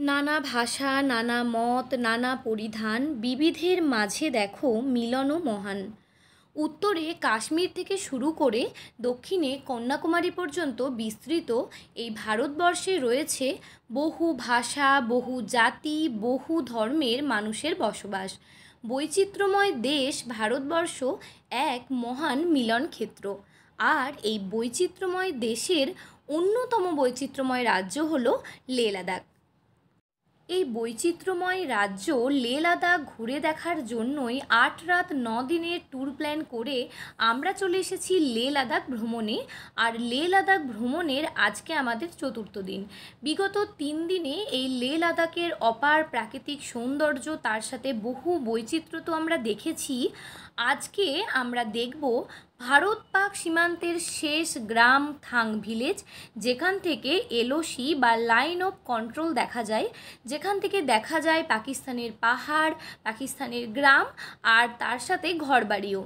নানা ভাষা, নানা মত, নানা পরিধান বিবিধের মাঝে দেখো মিলনও মহান। উত্তরে কাশ্মীর থেকে শুরু করে দক্ষিণে কন্যাকুমারী পর্যন্ত বিস্তৃত এই ভারতবর্ষে রয়েছে বহু ভাষা, বহু জাতি, বহু ধর্মের মানুষের বসবাস। বৈচিত্র্যময় দেশ ভারতবর্ষ এক মহান মিলন ক্ষেত্র। আর এই বৈচিত্র্যময় দেশের অন্যতম বৈচিত্র্যময় রাজ্য হল লে লাদাখ। এই বৈচিত্র্যময় রাজ্য লে লাদাখ ঘুরে দেখার জন্যই আট রাত ন দিনের ট্যুর প্ল্যান করে আমরা চলে এসেছি লে লাদাখ ভ্রমণে। আর লে লাদাখ ভ্রমণের আজকে আমাদের চতুর্থ দিন। বিগত তিন দিনে এই লে লাদাখের অপার প্রাকৃতিক সৌন্দর্য, তার সাথে বহু বৈচিত্র্য তো আমরা দেখেছি। আজকে আমরা দেখব ভারত পাক সীমান্তের শেষ গ্রাম থাং ভিলেজ, যেখান থেকে এলওসি বা লাইন অফ কন্ট্রোল দেখা যায়। যেখান থেকে দেখা যায় পাকিস্তানের পাহাড়, পাকিস্তানের গ্রাম আর তার সাথে ঘরবাড়িও।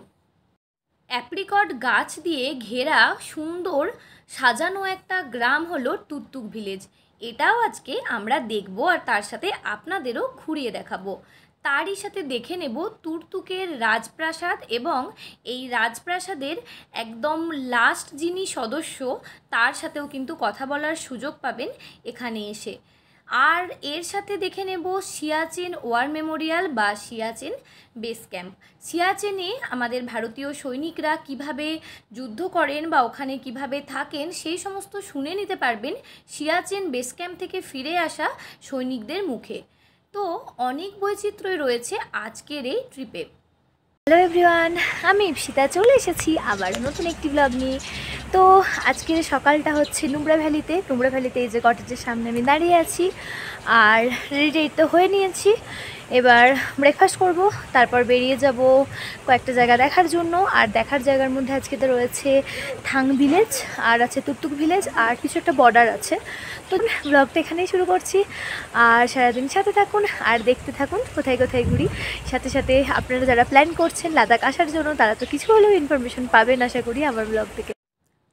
অ্যাপ্রিকট গাছ দিয়ে ঘেরা সুন্দর সাজানো একটা গ্রাম হলো টুকটুক ভিলেজ। এটাও আজকে আমরা দেখব আর তার সাথে আপনাদেরও ঘুরিয়ে দেখাবো। তারই সাথে দেখে নেব তুর্তুকের রাজপ্রাসাদ এবং এই রাজপ্রাসাদের একদম লাস্ট যিনি সদস্য, তার সাথেও কিন্তু কথা বলার সুযোগ পাবেন এখানে এসে। আর এর সাথে দেখে নেব সিয়াচেন ওয়ার মেমোরিয়াল বা সিয়াচেন বেস ক্যাম্প। সিয়াচেনে আমাদের ভারতীয় সৈনিকরা কীভাবে যুদ্ধ করেন বা ওখানে কীভাবে থাকেন, সেই সমস্ত শুনে নিতে পারবেন সিয়াচেন বেস ক্যাম্প থেকে ফিরে আসা সৈনিকদের মুখে। তো অনেক বৈচিত্র্যই রয়েছে আজকের এই ট্রিপে হ্যালো এভরিওয়ান আমি ইপসিতা চলে এসেছি আবার নতুন একটি ব্লগ নিয়ে। তো আজকের সকালটা হচ্ছে নুমরা ভ্যালিতে নুমরা ভ্যালিতে এই যে কটেজের সামনে আমি দাঁড়িয়ে আছি। আর রেডি তো হয়ে নিয়েছি। এবার ব্রেকফাস্ট করব, তারপর বেরিয়ে যাব কয়েকটা জায়গা দেখার জন্য। আর দেখার জায়গার মধ্যে আজকে তো রয়েছে থাং ভিলেজ আর আছে তুকতুক ভিলেজ আর কিছু একটা বর্ডার আছে। তো ব্লগটা এখানেই শুরু করছি। আর সারাদিন সাথে থাকুন, আর দেখতে থাকুন কোথায় কোথায় ঘুরি। সাথে সাথে আপনারা যারা প্ল্যান করছেন লাদাখ আসার জন্য, তারা তো কিছু হলেও ইনফরমেশন পাবেন, আশা করি, আমার ব্লগ থেকে।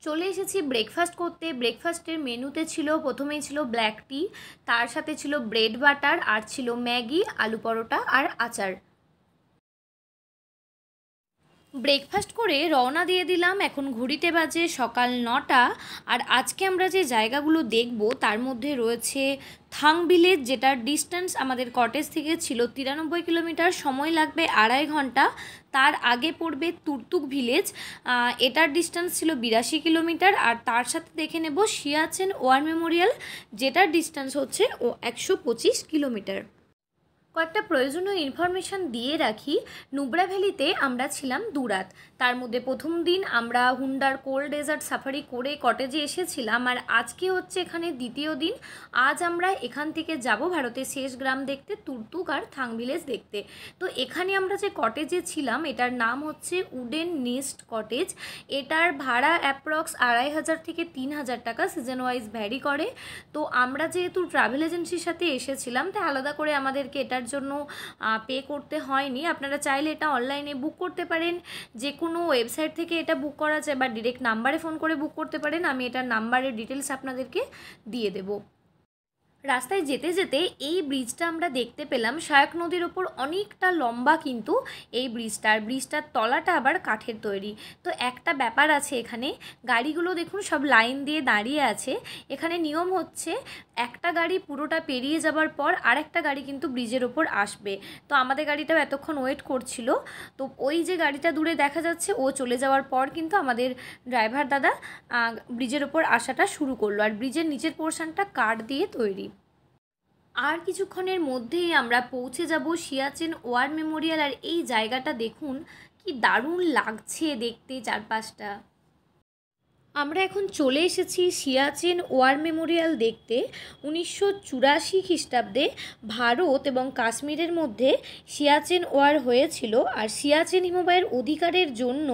চলে এসেছি ব্রেকফাস্ট করতে। ব্রেকফাস্টের মেনুতে ছিল, প্রথমেই ছিল ব্ল্যাক টি তার সাথে ছিল ব্রেড বাটার আর ছিল ম্যাগি, আলু পরোটা, আর আচার। ব্রেকফাস্ট করে রওনা দিয়ে দিলাম। এখন ঘড়িতে বাজে সকাল নটা। আর আজকে আমরা যে জায়গাগুলো দেখব, তার মধ্যে রয়েছে থাং ভিলেজ, যেটার ডিস্টেন্স আমাদের কটেজ থেকে ছিল তিরানব্বই কিলোমিটার। সময় লাগবে আড়াই ঘণ্টা। তার আগে পড়বে তুর্তুক ভিলেজ। এটার ডিস্টেন্স ছিল বিরাশি কিলোমিটার। আর তার সাথে দেখে নেব সিয়াচেন ওয়ার মেমোরিয়াল, যেটার ডিস্টেন্স হচ্ছে ও একশো পঁচিশ কিলোমিটার। কয়েকটা প্রয়োজনীয় ইনফরমেশান দিয়ে রাখি। নুবরা ভ্যালিতে আমরা ছিলাম দুরাত। তার মধ্যে প্রথম দিন আমরা হুন্ডার কোল্ড ডেজার্ট সাফারি করে কটেজে এসেছিলাম আর আজকে হচ্ছে এখানে দ্বিতীয় দিন। আজ আমরা এখান থেকে যাব ভারতের শেষ গ্রাম দেখতে, তুর্তুক আর থাং ভিলেজ দেখতে। তো এখানে আমরা যে কটেজে ছিলাম, এটার নাম হচ্ছে উডেন নেস্ট কটেজ। এটার ভাড়া অ্যাপ্রক্স আড়াই হাজার থেকে তিন হাজার টাকা সিজন ওয়াইজ ভ্যারি করে। তো আমরা যেহেতু ট্রাভেল এজেন্সির সাথে এসেছিলাম, তাই আলাদা করে আমাদেরকে এটার জন্য পে করতে হয়নি। আপনারা চাইলে এটা অনলাইনে বুক করতে পারেন। যে কোনো ওয়েবসাইট থেকে এটা বুক করা যায় বা ডিরেক্ট নাম্বারে ফোন করে বুক করতে পারেন। আমি এটার নাম্বারের ডিটেলস আপনাদেরকে দিয়ে দেবো। রাস্তায় যেতে যেতে এই ব্রিজটা আমরা দেখতে পেলাম। শায়ক নদীর ওপর অনেকটা লম্বা কিন্তু এই ব্রিজটা। আর ব্রিজটার তলাটা আবার কাঠের তৈরি। তো একটা ব্যাপার আছে এখানে। গাড়িগুলো দেখুন, সব লাইন দিয়ে দাঁড়িয়ে আছে। এখানে নিয়ম হচ্ছে, একটা গাড়ি পুরোটা পেরিয়ে যাবার পর আরেকটা গাড়ি কিন্তু ব্রিজের ওপর আসবে। তো আমাদের গাড়িটাও এতক্ষণ ওয়েট করছিল। তো ওই যে গাড়িটা দূরে দেখা যাচ্ছে, ও চলে যাওয়ার পর কিন্তু আমাদের ড্রাইভার দাদা ব্রিজের ওপর আসাটা শুরু করল। আর ব্রিজের নিচের পোর্শনটা কাঠ দিয়ে তৈরি। আর কিছুক্ষণের মধ্যেই আমরা পৌঁছে যাব সিয়াচেন ওয়ার মেমোরিয়াল, আর এই জায়গাটা দেখুন, কি দারুণ লাগছে দেখতে চারপাশটা। আমরা এখন চলে এসেছি সিয়াচেন ওয়ার মেমোরিয়াল দেখতে। উনিশশো চুরাশি খ্রিস্টাব্দে ভারত এবং কাশ্মীরের মধ্যে সিয়াচেন ওয়ার হয়েছিল আর সিয়াচেন হিমবাহের অধিকারের জন্য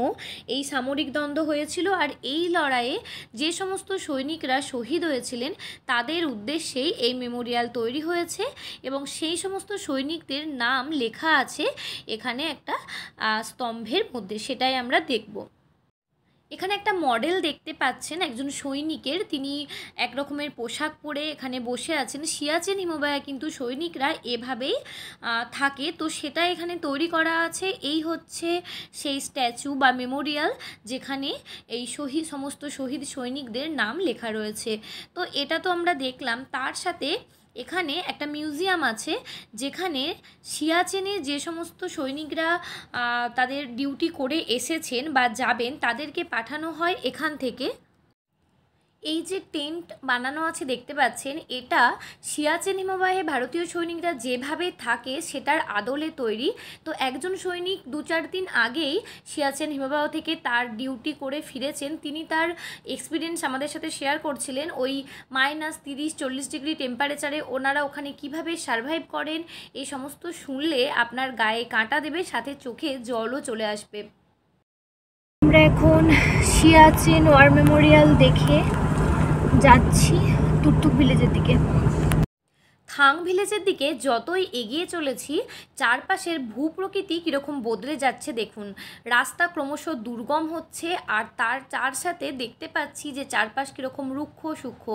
এই সামরিক দ্বন্দ্ব হয়েছিল আর এই লড়াইয়ে যে সমস্ত সৈনিকরা শহীদ হয়েছিলেন তাদের উদ্দেশ্যেই এই মেমোরিয়াল তৈরি হয়েছে এবং সেই সমস্ত সৈনিকদের নাম লেখা আছে এখানে একটা স্তম্ভের মধ্যে, সেটাই আমরা দেখব। এখানে একটা মডেল দেখতে পাচ্ছেন, একজন সৈনিকের। তিনি এক রকমের পোশাক পরে এখানে বসে আছেন। সিয়াচেন হিমবাহে কিন্তু সৈনিকরা এভাবেই থাকে। তো সেটা এখানে তৈরি করা আছে। এই হচ্ছে সেই স্ট্যাচু বা মেমোরিয়াল যেখানে এই শহীদ সমস্ত শহীদ সৈনিকদের নাম লেখা রয়েছে। তো এটা তো আমরা দেখলাম। তার সাথে এখানে একটা মিউজিয়াম আছে যেখানে সিয়াচেনে যে সমস্ত সৈনিকরা তাদের ডিউটি করে এসেছেন বা যাবেন, তাদেরকে পাঠানো হয় এখান থেকে। এই যে টেন্ট বানানো আছে দেখতে পাচ্ছেন, এটা সিয়াচেন হিমবাহে ভারতীয় সৈনিকরা যেভাবে থাকে সেটার আদলে তৈরি। তো একজন সৈনিক দু চার দিন আগেই সিয়াচেন হিমবাহ থেকে তার ডিউটি করে ফিরেছেন। তিনি তার এক্সপিরিয়েন্স আমাদের সাথে শেয়ার করছিলেন। ওই মাইনাস তিরিশ, চল্লিশ ডিগ্রি টেম্পারেচারে ওনারা ওখানে কীভাবে সারভাইভ করেন, এই সমস্ত শুনলে আপনার গায়ে কাঁটা দেবে, সাথে চোখে জলও চলে আসবে। আমরা এখন সিয়াচেন ওয়ার মেমোরিয়াল দেখে যাচ্ছি টুকটুক ভিলেজের দিকে। থাং ভিলেজের দিকে যতই এগিয়ে চলেছি, চারপাশের ভূপ্রকৃতি কীরকম বদলে যাচ্ছে দেখুন। রাস্তা ক্রমশ দুর্গম হচ্ছে আর তার চার সাথে দেখতে পাচ্ছি যে চারপাশ কীরকম রুক্ষ সূক্ষ্ম।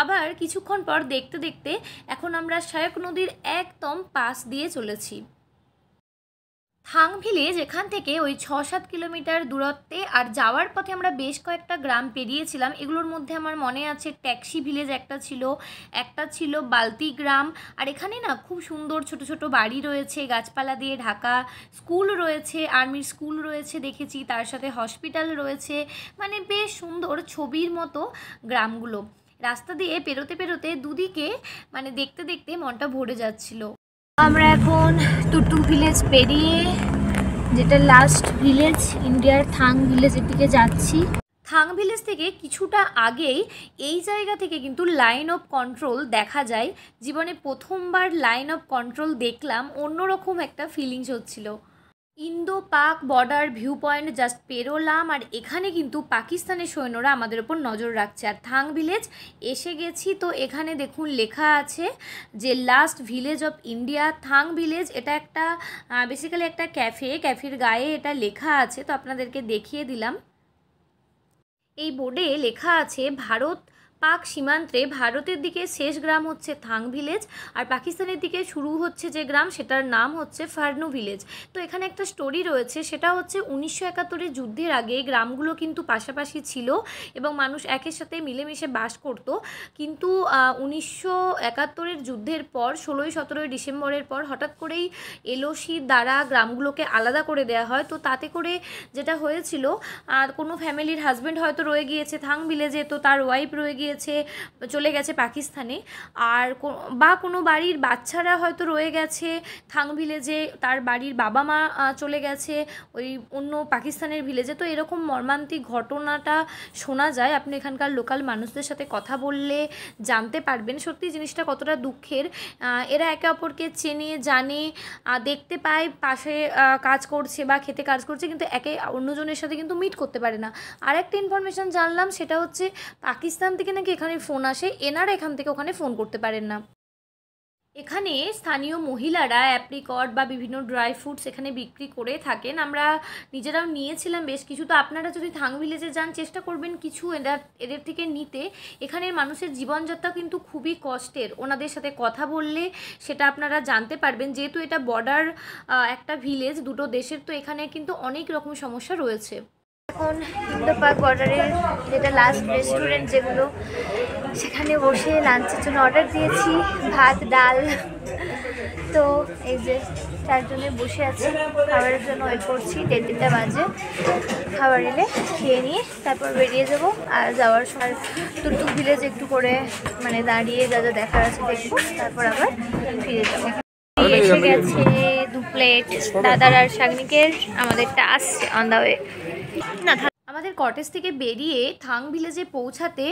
আবার কিছুক্ষণ পর দেখতে দেখতে এখন আমরা শায়ক নদীর একদম পাশ দিয়ে চলেছি। থাং ভিলেজ এখান থেকে ওই ছ সাত কিলোমিটার দূরত্বে আর যাওয়ার পথে আমরা বেশ কয়েকটা গ্রাম পেরিয়েছিলাম, এগুলোর মধ্যে আমার মনে আছে ট্যাক্সি ভিলেজ একটা ছিল একটা ছিল বালতি গ্রাম, আর এখানে না খুব সুন্দর ছোট ছোট বাড়ি রয়েছে, গাছপালা দিয়ে ঢাকা স্কুল রয়েছে, আর্মির স্কুল রয়েছে দেখেছি, তার সাথে হসপিটাল রয়েছে মানে বেশ সুন্দর ছবির মতো গ্রামগুলো। রাস্তা দিয়ে পেরোতে পেরোতে দুদিকে মানে দেখতে দেখতে মনটা ভরে যাচ্ছিল। আমরা এখন টুটু ভিলেজ পেরিয়ে যেটা লাস্ট ভিলেজ ইন্ডিয়ার থাং ভিলেজের দিকে যাচ্ছি। থাং ভিলেজ থেকে কিছুটা আগেই এই জায়গা থেকে কিন্তু লাইন অফ কন্ট্রোল দেখা যায়। জীবনে প্রথমবার লাইন অফ কন্ট্রোল দেখলাম, অন্যরকম একটা ফিলিংস হচ্ছিল। Indo Pak border view point just পেরোলাম, আর এখানে কিন্তু পাকিস্তানের সৈন্যরা আমাদের ওপর নজর রাখছে। আর থাং ভিলেজ, এসে গেছি তো এখানে দেখুন লেখা আছে যে last village of India Thang village, এটা একটা বেসিক্যালি একটা ক্যাফে ক্যাফের গায়ে এটা লেখা আছে, তো আপনাদেরকে দেখিয়ে দিলাম। এই বোর্ডে লেখা আছে, ভারত পাক সীমান্তে ভারতের দিকে শেষ গ্রাম হচ্ছে থাং ভিলেজ, আর পাকিস্তানের দিকে শুরু হচ্ছে যে গ্রাম সেটার নাম হচ্ছে ফার্নু ভিলেজ। তো এখানে একটা স্টোরি রয়েছে, সেটা হচ্ছে উনিশশো একাত্তরের যুদ্ধের আগে গ্রামগুলো কিন্তু পাশাপাশি ছিল এবং মানুষ একের সাথে মিলেমিশে বাস করত। কিন্তু উনিশশো একাত্তরের যুদ্ধের পর, ষোলোই সতেরোই ডিসেম্বরের পর হঠাৎ করেই এলওসির দ্বারা গ্রামগুলোকে আলাদা করে দেওয়া হয়। তো তাতে করে যেটা হয়েছিল, আর কোনো ফ্যামিলির হাজব্যান্ড হয়তো রয়ে গিয়েছে থাং ভিলেজে, তো তার ওয়াইফ রয়ে গিয়েছে। চলে গেছে পাকিস্তানে। আর বা কোনো বাড়ির বাচ্চারা হয়তো রয়ে গেছে, থাং ভিলেজে তার বাড়ির বাবা মা চলে গেছে, ওই অন্য পাকিস্তানের ভিলেজে। তো এরকম মর্মান্তিক ঘটনাটা শোনা যায়। আপনি এখানকার লোকাল মানুষদের সাথে কথা বললে জানতে পারবেন। সত্যি জিনিসটা কতটা দুঃখের। এরা একে অপরকে চেনে, জানে দেখতে পায়, পাশে কাজ করছে বা খেতে কাজ করছে, কিন্তু একে অন্যজনের সাথে কিন্তু মিট করতে পারে না। আর একটা ইনফরমেশান জানলাম, সেটা হচ্ছে পাকিস্তান থেকে নাকি এখানে ফোন আসে, এনারা এখান থেকে ওখানে ফোন করতে পারেন না। এখানে স্থানীয় মহিলারা অ্যাপ্রিকট বা বিভিন্ন ড্রাই ফ্রুটস এখানে বিক্রি করে থাকেন। আমরা নিজেরাও নিয়েছিলাম বেশ কিছু। তো আপনারা যদি থাং ভিলেজে যান, চেষ্টা করবেন কিছু এদের এদের থেকে নিতে। এখানের মানুষের জীবনযাত্রা কিন্তু খুবই কষ্টের। ওনাদের সাথে কথা বললে সেটা আপনারা জানতে পারবেন। যেহেতু এটা বর্ডার একটা ভিলেজ দুটো দেশের, তো এখানে কিন্তু অনেক রকম সমস্যা রয়েছে। এখন ইন্দো পাক বর্ডারের যেটা লাস্ট রেস্টুরেন্ট যেগুলো সেখানে বসে লাঞ্চের জন্য অর্ডার দিয়েছি ভাত ডাল। তো এই যে চারজনে বসে আছি খাবারের জন্য ওয়েট করছি দেড় তিনটা বাজে। খাবার এলে খেয়ে নিয়ে তারপর বেরিয়ে যাব। আর যাওয়ার সময় টুকটুক ভিলেজ একটু করে মানে দাঁড়িয়ে যা যা দেখার আছে দেখব। তারপর আবার ফিরে যাব। এসে গেছে দু প্লেট দাদার আর শাগনিকের। আমাদেরটা আসছে অন দ্য ওয়ে না আমাদের কটেজ থেকে বেরিয়ে থাং ভিলেজে পৌঁছাতে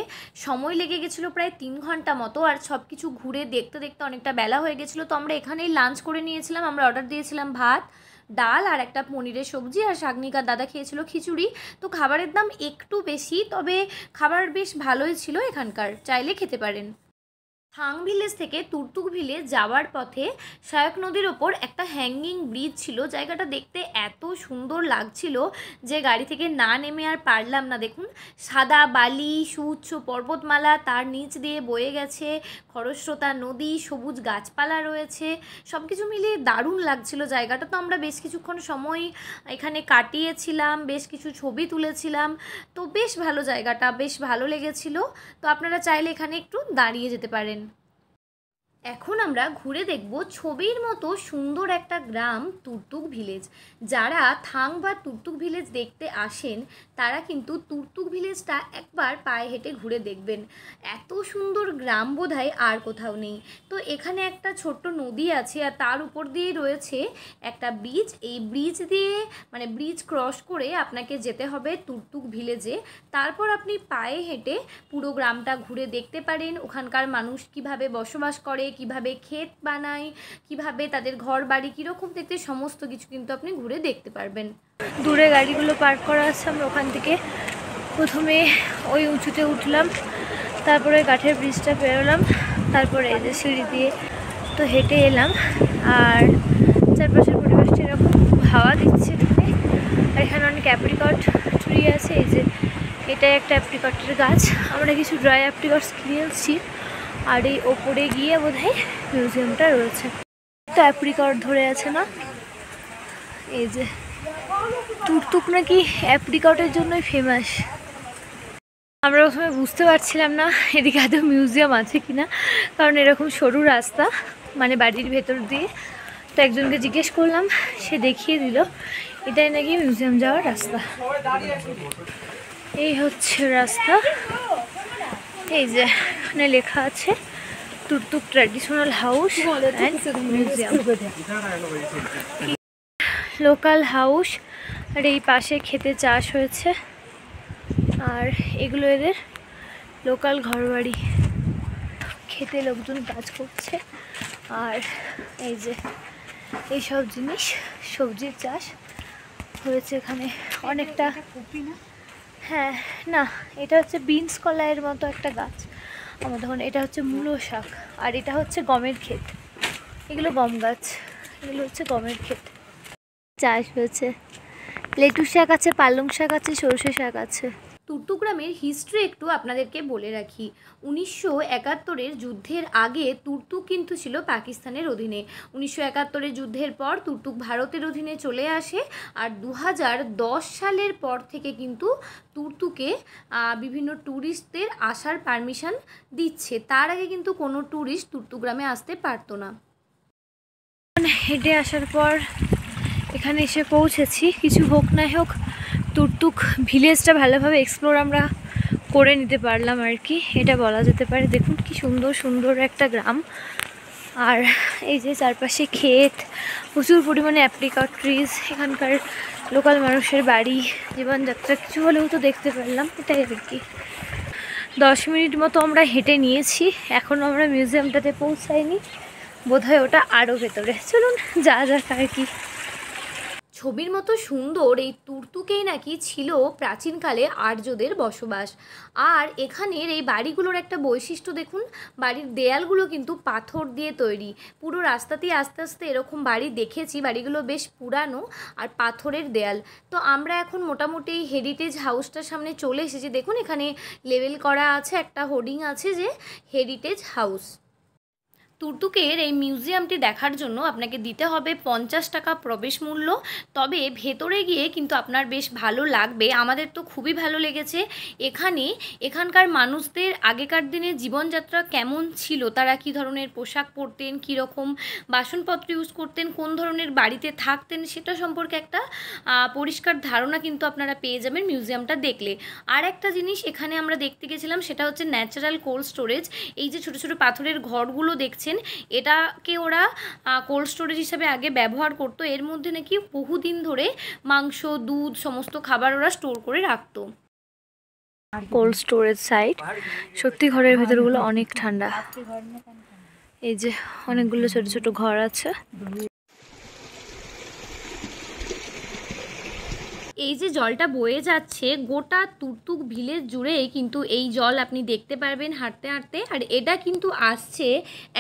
সময় লেগে গেছিল প্রায় তিন ঘণ্টা মতো, আর সব কিছু ঘুরে দেখতে দেখতে অনেকটা বেলা হয়ে গেছিল। তো আমরা এখানেই লাঞ্চ করে নিয়েছিলাম, আমরা অর্ডার দিয়েছিলাম ভাত, ডাল আর একটা পনিরের সবজি, আর শাগনিকার দাদা খেয়েছিল খিচুড়ি। তো খাবারের দাম একটু বেশি, তবে খাবার বেশ ভালোই ছিল এখানকার, চাইলে খেতে পারেন। থাং ভিলেজ থেকে তুর্তুক ভিলেজ যাওয়ার পথে সায়ক নদীর ওপর একটা হ্যাঙ্গিং ব্রিজ ছিল। জায়গাটা দেখতে এত সুন্দর লাগছিল যে গাড়ি থেকে না নেমে আর পারলাম না। দেখুন, সাদা বালি, সুউচ্চ পর্বতমালা, তার নিচ দিয়ে বয়ে গেছে খরস্রোতা নদী, সবুজ গাছপালা রয়েছে। সব কিছু মিলিয়ে দারুণ লাগছিল জায়গাটা। তো আমরা বেশ কিছুক্ষণ সময় এখানে কাটিয়েছিলাম, বেশ কিছু ছবি তুলেছিলাম। তো বেশ ভালো জায়গাটা, বেশ ভালো লেগেছিল। তো আপনারা চাইলে এখানে একটু দাঁড়িয়ে যেতে পারেন। এখন আমরা ঘুরে দেখব ছবির মতো সুন্দর একটা গ্রাম তুর্তুক ভিলেজ। যারা থাং বা তুর্তুক ভিলেজ দেখতে আসেন, তারা কিন্তু তুর্তুক ভিলেজটা একবার পায়ে হেঁটে ঘুরে দেখবেন। এত সুন্দর গ্রাম বোধহয় আর কোথাও নেই। তো এখানে একটা ছোট্ট নদী আছে আর তার উপর দিয়ে রয়েছে একটা ব্রিজ এই ব্রিজ দিয়ে মানে ব্রিজ ক্রস করে আপনাকে যেতে হবে তুর্তুক ভিলেজে। তারপর আপনি পায়ে হেঁটে পুরো গ্রামটা ঘুরে দেখতে পারেন। ওখানকার মানুষ কীভাবে বসবাস করে কীভাবে ক্ষেত বানায়, কীভাবে তাদের ঘর বাড়ি কীরকম দেখতে সমস্ত কিছু কিন্তু আপনি ঘুরে দেখতে পারবেন। দূরে গাড়িগুলো পার্ক করা আছে আমরা ওখান থেকে। প্রথমে ওই উঁচুতে উঠলাম, তারপরে কাঠের ব্রিজটা পেরোলাম, তারপরে এই যে সিঁড়ি দিয়ে তো হেঁটে এলাম। আর চারপাশের পরিবেশটা এরকম হাওয়া দিচ্ছে এখানে আর এখানে অনেক অ্যাপ্রিকট ট্রি আছে, এই যে এটা একটা অ্যাপ্রিকটের গাছ। আমরা কিছু ড্রাই অ্যাপ্রিকটস কিনেছি। আর এই ওপরে গিয়ে বোধহয় মিউজিয়ামটা রয়েছে। তো অ্যাপ্রিকট ধরে আছে না? এই যে তুর্তুক নাকি অ্যাপ্রিকটের জন্যই ফেমাস আমরা প্রথমে বুঝতে পারছিলাম না এদিকে আদৌ মিউজিয়াম আছে কিনা কারণ এরকম সরু রাস্তা মানে বাড়ির ভেতর দিয়ে। তো একজনকে জিজ্ঞেস করলাম, সে দেখিয়ে দিল, এটাই নাকি মিউজিয়াম যাওয়ার রাস্তা। এই হচ্ছে রাস্তা। এই যে, এখানে লেখা আছে, Turtuk traditional house local house আর এই পাশে খেতে চাষ হয়েছে। আর এগুলো এদের লোকাল ঘরবাড়ি। খেতে লোকজন কাজ করছে। আর এই যে, এইসব জিনিস, সবজির চাষ হয়েছে এখানে। অনেকটা হ্যাঁ না, এটা হচ্ছে বিনস কলাইয়ের মতো একটা গাছ। আমার তখন এটা হচ্ছে মূলো শাক, আর এটা হচ্ছে গমের ক্ষেত। এগুলো গম গাছ, এগুলো হচ্ছে গমের ক্ষেত। চাষ হয়েছে লেটু শাক আছে, পালং শাক আছে, সরষে শাক আছে। তুর্তু গ্রামের হিস্ট্রি একটু আপনাদেরকে বলে রাখি। উনিশশো একাত্তরের যুদ্ধের আগে তুর্তুক কিন্তু ছিল পাকিস্তানের অধীনে। উনিশশো একাত্তরের যুদ্ধের পর তুর্তুক ভারতের অধীনে চলে আসে আর দু সালের পর থেকে কিন্তু তুর্তুকে বিভিন্ন ট্যুরিস্টদের আসার পারমিশন দিচ্ছে। তার আগে কিন্তু কোনো ট্যুরিস্ট তুর্তুগ্রামে আসতে পারতো না। হেঁটে আসার পর এখানে এসে পৌঁছেছি। কিছু হোক না হোক তুর্তুক ভিলেজটা ভালোভাবে এক্সপ্লোর আমরা করে নিতে পারলাম আর কি। এটা বলা যেতে পারে। দেখুন কি সুন্দর সুন্দর একটা গ্রাম। আর এই যে চারপাশে ক্ষেত, প্রচুর পরিমাণে অ্যাপ্রিকট ট্রিজ এখানকার লোকাল মানুষের বাড়ি, জীবনযাত্রা, কিছু হলেও তো দেখতে পারলাম। এটাই আর কি। দশ মিনিট মতো আমরা হেঁটে নিয়েছি। এখনও আমরা মিউজিয়ামটাতে পৌঁছাইনি। বোধহয় ওটা আরও ভেতরে। চলুন যা যাক আর কি। ছবির মতো সুন্দর এই তুর্তুকেই নাকি ছিল প্রাচীনকালে আর্যদের বসবাস। আর এখানের এই বাড়িগুলোর একটা বৈশিষ্ট্য দেখুন, বাড়ির দেয়ালগুলো কিন্তু পাথর দিয়ে তৈরি। পুরো রাস্তাতেই আস্তে আস্তে এরকম বাড়ি দেখেছি, বাড়িগুলো বেশ পুরানো আর পাথরের দেয়াল। তো আমরা এখন মোটামুটি এই হেরিটেজ হাউসটার সামনে চলে এসেছি। দেখুন এখানে লেভেল করা আছে, একটা হোর্ডিং আছে যে হেরিটেজ হাউস তুর্তুকের এই মিউজিয়ামটি দেখার জন্য আপনাকে দিতে হবে পঞ্চাশ টাকা প্রবেশ মূল্য। তবে ভেতরে গিয়ে কিন্তু আপনার বেশ ভালো লাগবে। আমাদের তো খুবই ভালো লেগেছে। এখানে এখানকার মানুষদের আগেকার দিনে জীবনযাত্রা কেমন ছিল? তারা কি ধরনের পোশাক পরতেন? কীরকম বাসনপত্র ইউজ করতেন? কোন ধরনের বাড়িতে থাকতেন? সেটা সম্পর্কে একটা পরিষ্কার ধারণা কিন্তু আপনারা পেয়ে যাবেন মিউজিয়ামটা দেখলে। আর একটা জিনিস এখানে আমরা দেখতে গেছিলাম, সেটা হচ্ছে ন্যাচারাল কোল্ড স্টোরেজ এই যে ছোটো ছোটো পাথরের ঘরগুলো দেখছেন এটাকে ওরা কোল্ড স্টোরেজ হিসাবে আগে ব্যবহার করতো। এর মধ্যে নাকি বহুদিন ধরে মাংস, দুধ সমস্ত খাবার ওরা স্টোর করে রাখতো। কোল্ড স্টোরেজ সাইট সত্যি ঘরের ভেতরগুলো অনেক ঠান্ডা। এই যে অনেকগুলো ছোট ছোট ঘর আছে। এই যে জলটা বয়ে যাচ্ছে, গোটা তুরতুক ভিলেজ জুড়েই কিন্তু এই জল আপনি দেখতে পারবেন হাঁটতে হাঁটতে। আর এটা কিন্তু আসছে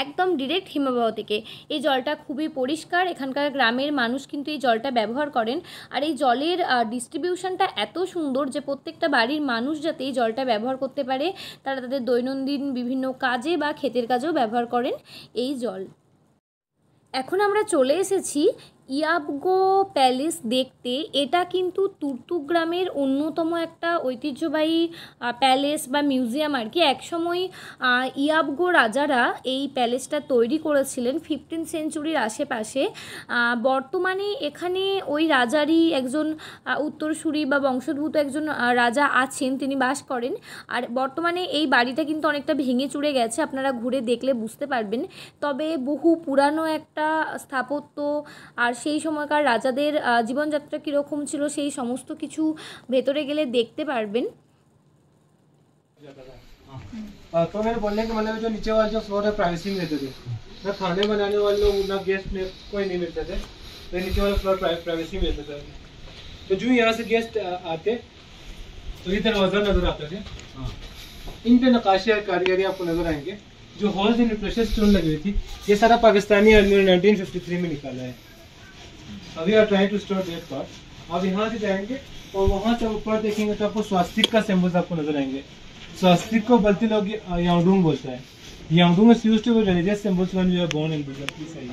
একদম ডিরেক্ট হিমবাহ থেকে। এই জলটা খুবই পরিষ্কার, এখানকার গ্রামের মানুষ কিন্তু এই জলটা ব্যবহার করেন। আর এই জলের ডিস্ট্রিবিউশনটা এত সুন্দর যে প্রত্যেকটা বাড়ির মানুষ যাতে এই জলটা ব্যবহার করতে পারে, তারা তাদের দৈনন্দিন বিভিন্ন কাজে বা ক্ষেতের কাজেও ব্যবহার করেন এই জল। এখন আমরা চলে এসেছি ইয়াবগো প্যালেস দেখতে এটা কিন্তু তুর্তুক গ্রামের অন্যতম একটা ঐতিহ্যবাহী প্যালেস বা মিউজিয়াম আর কি। একসময় ইয়াবগো রাজারা এই প্যালেসটা তৈরি করেছিলেন ফিফটিন সেঞ্চুরির আশেপাশে। বর্তমানে এখানে ওই রাজারই একজন উত্তরসূরি বা বংশোদ্ভূত একজন রাজা আছেন, তিনি বাস করেন। আর বর্তমানে এই বাড়িটা কিন্তু অনেকটা ভেঙে চুরে গেছে, আপনারা ঘুরে দেখলে বুঝতে পারবেন। তবে বহু পুরানো একটা স্থাপত্য আর সেই সময়কার রাজাদের আহ, জীবনযাত্রা কীরকম ছিল সেই সমস্ত কিছু ভেতরে গেলে দেখতে পারবেন हाँ, तो मेरे बोलने का मतलब है, जो नीचे वाला जो फ्लोर है प्राइवेसी में देते थे ना खाने बनाने वाले लोग ना गेस्ट में कोई नहीं मिलते थे तो नीचे वाला फ्लोर प्राइवेसी में देते थे तो जो यहाँ से गेस्ट आते तो ये दरवाजा नजर आता थे इन पे नकाशी और कारीगरी आपको नजर आएंगे जो हॉल्स इन प्रेशर स्टोन लगी हुई थी ये सारा पाकिस्तानी आर्मी ने 1953 में निकाला है अभी आप trying to store date part आप यहाँ से जाएँगे और वहाँ से ऊपर देखेंगे तो आपको स्वास्तिक का सिंबल्स आपको नज़र आएँगे। स्वास्तिक को बल्कि लोग यांगडूंग बोलता है। यांगडूंग is used to religious religious symbols you are born in Buddha. Please आइए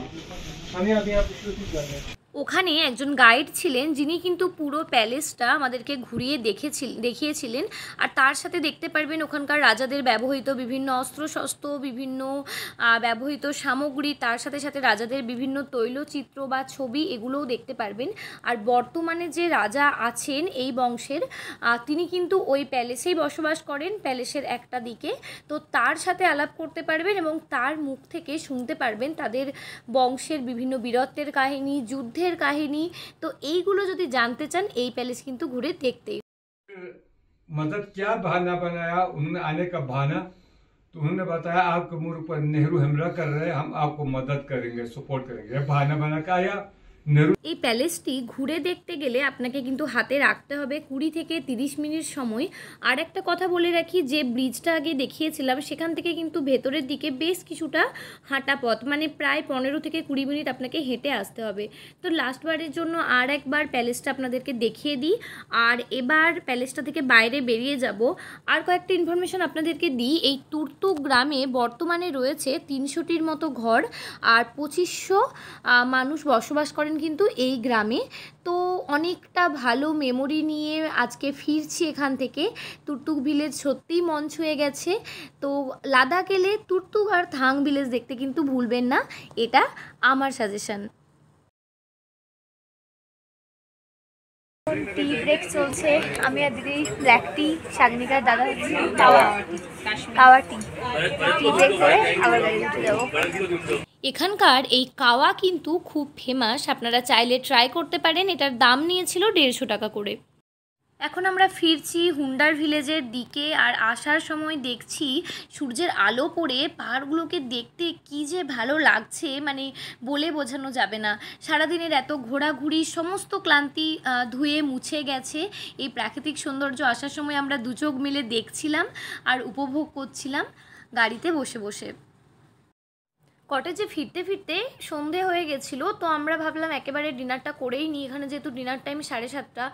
हम यहाँ पे यहाँ शुरू कर रहे हैं। ওখানে একজন গাইড ছিলেন, যিনি কিন্তু পুরো প্যালেসটা আমাদেরকে ঘুরিয়ে দেখেছিল দেখিয়েছিলেন। আর তার সাথে দেখতে পারবেন ওখানকার রাজাদের ব্যবহৃত বিভিন্ন অস্ত্রশস্ত্র, বিভিন্ন ব্যবহৃত সামগ্রী, তার সাথে সাথে রাজাদের বিভিন্ন তৈলচিত্র বা ছবি এগুলোও দেখতে পারবেন। আর বর্তমানে যে রাজা আছেন এই বংশের তিনি কিন্তু ওই প্যালেসেই বসবাস করেন, প্যালেসের একটা দিকে। তো তার সাথে আলাপ করতে পারবেন এবং তার মুখ থেকে শুনতে পারবেন তাদের বংশের বিভিন্ন বীরত্বের কাহিনী যুদ্ধের কাহিনী তো এইগুলো যদি জানতে চান এই প্যালেস কিন্তু ঘুরে দেখতেই मदद क्या बहाना बनाया उन्होंने आने का बहाना तो उन्होंने बताया आपके मुंह पर नेहरू हमला कर रहे हैं हम आपको मदद करेंगे सपोर्ट करेंगे ये बहाना बना के आया नेहरू এই প্যালেসটি ঘুরে দেখতে গেলে আপনাকে কিন্তু হাতে রাখতে হবে কুড়ি থেকে তিরিশ মিনিট সময়। আর একটা কথা বলে রাখি, যে ব্রিজটা আগে দেখিয়েছিলাম, সেখান থেকে কিন্তু ভেতরের দিকে বেশ কিছুটা হাঁটা পথ মানে প্রায় পনেরো থেকে কুড়ি মিনিট আপনাকে হেঁটে আসতে হবে। তো লাস্টবারের জন্য আর একবার প্যালেসটা আপনাদেরকে দেখিয়ে দিই। আর এবার প্যালেসটা থেকে বাইরে বেরিয়ে যাব। আর কয়েকটা ইনফরমেশন আপনাদেরকে দিই। এই তুর্তু গ্রামে বর্তমানে রয়েছে তিনশোটির মতো ঘর, আর পঁচিশশো মানুষ বসবাস করেন কিন্তু এই গ্রামে তো অনেকটা ভালো মেমোরি নিয়ে আজকে ফিরছি এখান থেকে। তুর্তুক ভিলেজ সত্যিই মন ছুঁয়ে গেছে। তো লাদাখ এলে তুর্তুক আর থাং ভিলেজ দেখতে কিন্তু ভুলবেন না, এটা আমার সাজেশন টি ব্রেক চলছে। আমি আর দিদি ব্ল্যাক টি শাগনিকার দাদা হচ্ছে কাওয়া কাওয়া টি টি ব্রেক করে আবার গাড়ি উঠে যাব। এখানকার এই কাওয়া কিন্তু খুব ফেমাস আপনারা চাইলে ট্রাই করতে পারেন। এটার দাম নিয়েছিল দেড়শো টাকা করে। এখন আমরা ফিরছি হুন্ডার ভিলেজের দিকে আর আসার সময় দেখছি সূর্যের আলো পড়ে পাহাড়গুলোকে দেখতে কি যে ভালো লাগছে মানে বলে বোঝানো যাবে না। সারাদিনের এত ঘোরাঘুরি, সমস্ত ক্লান্তি ধুয়ে মুছে গেছে। এই প্রাকৃতিক সৌন্দর্য আসার সময় আমরা দু চোখ মিলে দেখছিলাম আর উপভোগ করছিলাম গাড়িতে বসে বসে। কটেজে ফিরতে ফিরতে সন্ধে হয়ে গেছিল, তো আমরা ভাবলাম একেবারে ডিনারটা করেই নিই। এখানে যেহেতু ডিনার টাইম সাড়ে সাতটা,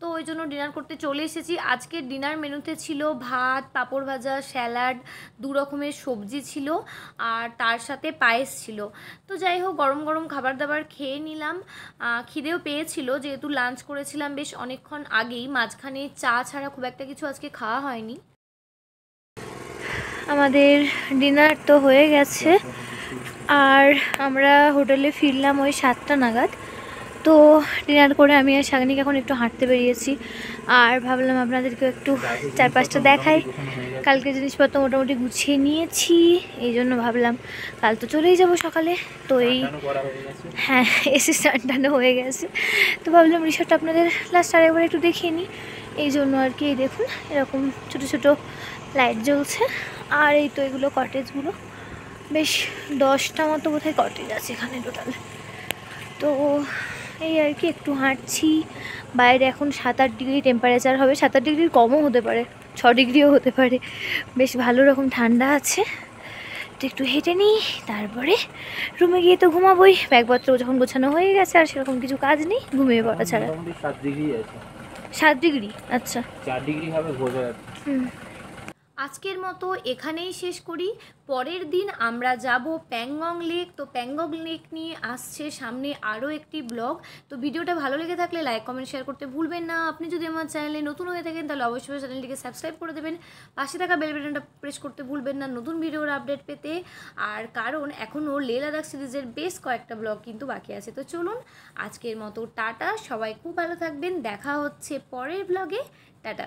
তো ওই জন্য ডিনার করতে চলে এসেছি। আজকের ডিনার মেনুতে ছিল ভাত, পাঁপড় ভাজা স্যালাড দু রকমের সবজি ছিল, আর তার সাথে পায়েস ছিল। তো যাই হোক, গরম গরম খাবার দাবার খেয়ে নিলাম। খিদেও পেয়েছিল, যেহেতু লাঞ্চ করেছিলাম বেশ অনেকক্ষণ আগেই, মাঝখানে চা ছাড়া খুব একটা কিছু আজকে খাওয়া হয়নি। আমাদের ডিনার তো হয়ে গেছে। আর আমরা হোটেলে ফিরলাম ওই সাতটা নাগাদ। তো ডিনার করে আমি আর শাগনিক এখন একটু হাঁটতে বেরিয়েছি। আর ভাবলাম আপনাদেরকে একটু চার পাঁচটা দেখাই। কালকে জিনিসপত্র মোটামুটি গুছিয়ে নিয়েছি, এই জন্য ভাবলাম কাল তো চলেই যাব সকালে। তো এই হ্যাঁ এসি স্টানটানো হয়ে গেছে। তো ভাবলাম রিসর্টটা আপনাদের লাস্ট আরেকবার একটু দেখিয়ে নিই। এই জন্য আর কি দেখুন, এরকম ছোট ছোট লাইট জ্বলছে। আর এই তো এগুলো কটেজগুলো বেশ দশটা মতো বোধহয় কটেজ আছে এখানে টোটাল তো এই আর কি একটু হাঁটছি। বাইরে এখন সাত আট ডিগ্রি টেম্পারেচার হবে। সাত আট ডিগ্রির কমও হতে পারে ছ ডিগ্রিও হতে পারে। বেশ ভালো রকম ঠান্ডা আছে। তো একটু হেঁটে নিই তারপরে রুমে গিয়ে তো ঘুমাবোই। ব্যাগপত্র যখন গোছানো হয়ে গেছে আর সেরকম কিছু কাজ নেই ঘুমিয়ে পড়া ছাড়া। সাত ডিগ্রি আচ্ছা। চার ডিগ্রি হবে হুম। আজকের মতো এখানেই শেষ করি। পরের দিন আমরা যাব প্যাংগং লেক। তো প্যাংগং লেক নিয়ে আসছে সামনে আরও একটি ব্লগ। তো ভিডিওটা ভালো লেগে থাকলে লাইক, কমেন্ট, শেয়ার করতে ভুলবেন না। আপনি যদি আমার চ্যানেলে নতুন হয়ে থাকেন, তাহলে অবশ্যই চ্যানেলটিকে সাবস্ক্রাইব করে দেবেন। পাশে থাকা বেল বাটনটা প্রেস করতে ভুলবেন না নতুন ভিডিওর আপডেট পেতে। আর কারণ এখনও লে লাদাখ সিরিজের বেশ কয়েকটা ব্লগ কিন্তু বাকি আছে। তো চলুন আজকের মতো টাটা। সবাই খুব ভালো থাকবেন। দেখা হচ্ছে পরের ব্লগে। টাটা।